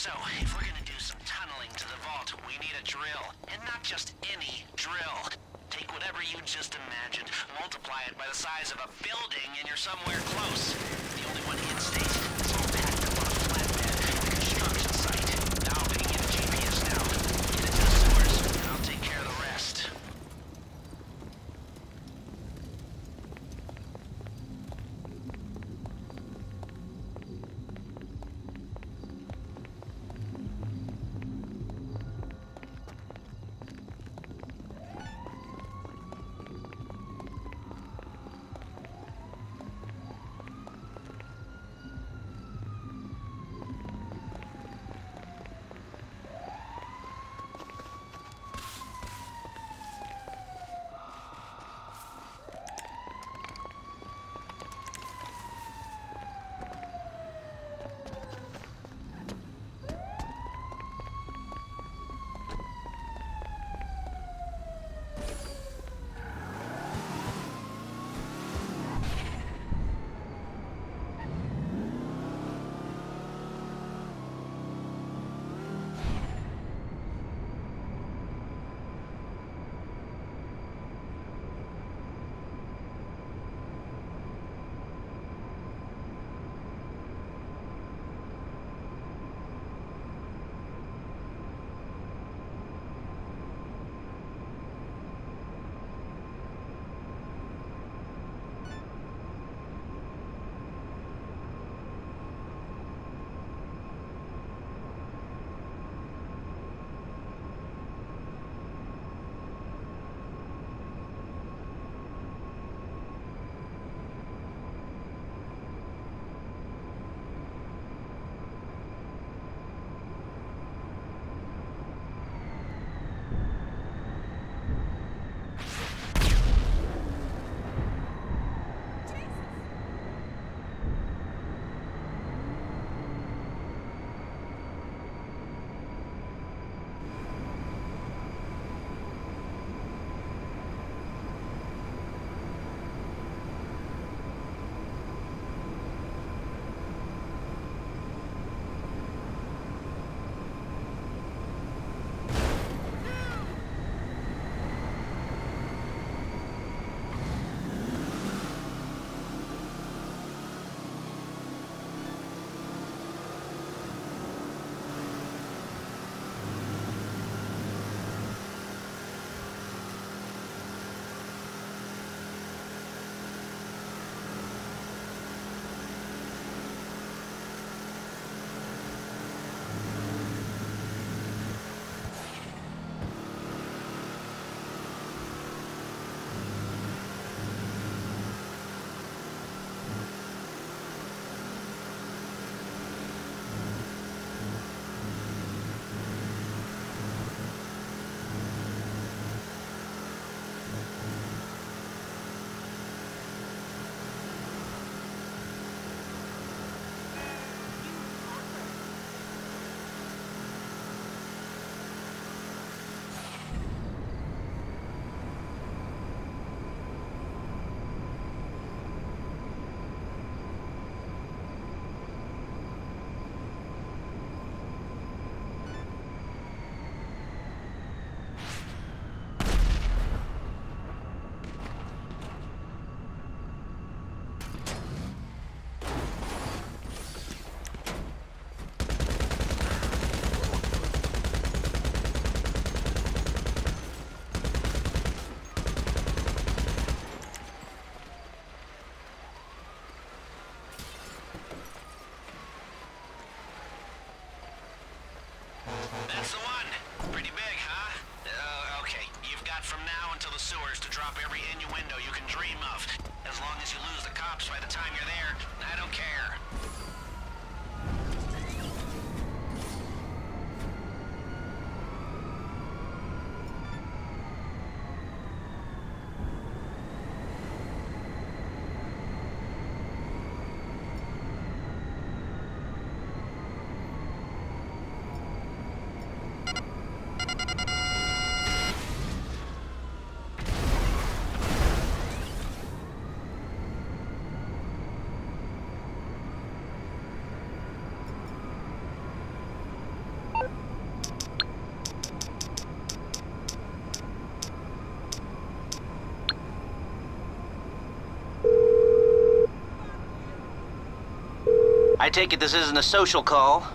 So, if we're gonna do some tunneling to the vault, we need a drill. And not just any drill. Take whatever you just imagined, multiply it by the size of a building, and you're somewhere close. The only one in drop every innuendo you can dream of. As long as you lose the cops by the time you're there, I don't care. I take it this isn't a social call?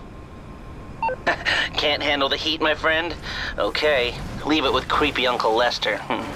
Can't handle the heat, my friend? Okay, leave it with creepy Uncle Lester. Hmm.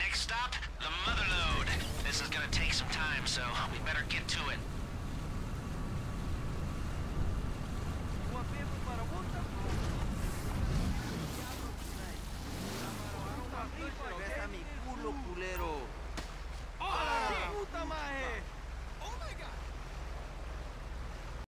next stop, the mother lode. This is gonna take some time, so we better get to it.